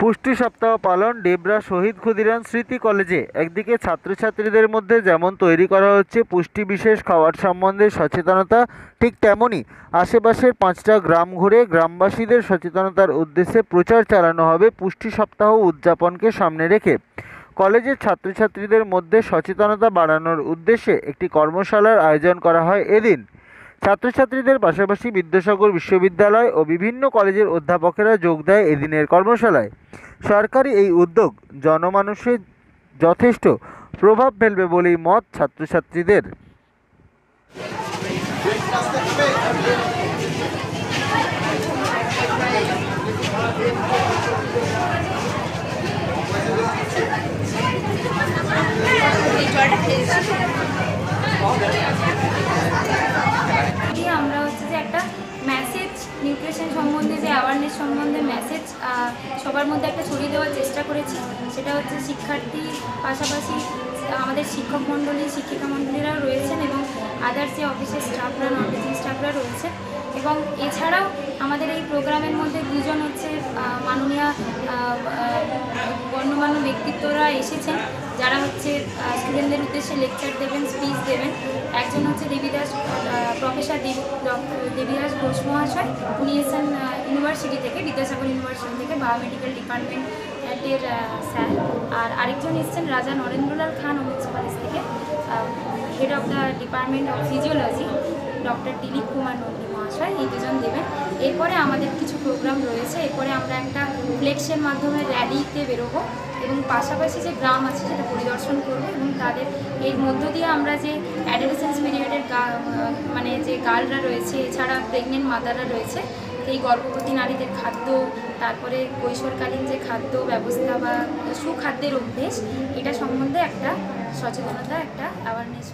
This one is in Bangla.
পুষ্টি সপ্তাহ পালন ডেবরা শহীদ ক্ষুদিরাম স্মৃতি কলেজে। একদিকে ছাত্রছাত্রীদের মধ্যে যেমন তৈরি করা হচ্ছে পুষ্টি বিশেষ খাবার সম্বন্ধে সচেতনতা, ঠিক তেমনই আশেপাশের পাঁচটা গ্রাম ঘুরে গ্রামবাসীদের সচেতনতার উদ্দেশ্যে প্রচার চালানো হবে পুষ্টি সপ্তাহ উদযাপনকে সামনে রেখে। কলেজের ছাত্রছাত্রীদের মধ্যে সচেতনতা বাড়ানোর উদ্দেশ্যে একটি কর্মশালার আয়োজন করা হয় এদিন। ছাত্রছাত্রীদের পাশাপাশি বিদ্যাসাগর বিশ্ববিদ্যালয় ও বিভিন্ন কলেজের অধ্যাপকেরা যোগ দেয় এদিনের কর্মশালায়। সরকারি এই উদ্যোগ জনমানুষে যথেষ্ট প্রভাব ফেলবে বলেই মত ছাত্রছাত্রীদের। একটা মেসেজ নিউট্রিশন সম্বন্ধে যে অ্যাওয়ারনেস সম্বন্ধে মেসেজ সবার মধ্যে একটা ছড়িয়ে দেওয়ার চেষ্টা করেছি। সেটা হচ্ছে শিক্ষার্থী পাশাপাশি আমাদের শিক্ষক মণ্ডলী, শিক্ষিকা মণ্ডলীরাও রয়েছেন এবং আদার্স যে অফিসের স্টাফরা নন টিচিং স্টাফরা রয়েছে এবং এছাড়াও আমাদের এই প্রোগ্রামের মধ্যে দুজন হচ্ছে মাননীয় ব্যক্তিত্বরা এসেছেন, যারা হচ্ছে স্টুডেন্টদের উদ্দেশ্যে লেকচার দেবেন স্পিচ দেবেন। একজন হচ্ছে দেবীদাস প্রফেসর দেবী ডক্টর দেবীদাস ঘোষ মহাশয়। উনি এসেছেন ইউনিভার্সিটি থেকে, বিদ্যাসাগর ইউনিভার্সিটি থেকে বায়োমেডিক্যাল ডিপার্টমেন্টের স্যার আর আরেকজন এসেছেন, রাজা নরেন্দ্রলাল খান ওমেন্স কলেজ থেকে head of the department of physiology doctor Dilip Kumar Nandi মহাশয়। এই দুজন দেবেন। এরপরে আমাদের কিছু প্রোগ্রাম রয়েছে। এরপরে আমরা একটা ফ্লেক্সের মাধ্যমে র্যালিতে বেরোবো এবং পাশাপাশি যে গ্রাম আছে সেটা পরিদর্শন করব এবং তাদের এর মধ্য দিয়ে আমরা যে অ্যাডোলেসেন্স পিরিয়ডের মানে যে গার্লরা রয়েছে, এছাড়া প্রেগনেন্ট মাদাররা রয়েছে এই গর্ভবতী নারীদের খাদ্য, তারপরে কৈশোরকালীন যে খাদ্য ব্যবস্থা বা সুখাদ্যের অভ্যেস, এটা সম্বন্ধে একটা সচেতনতা, একটা অ্যাওয়ারনেস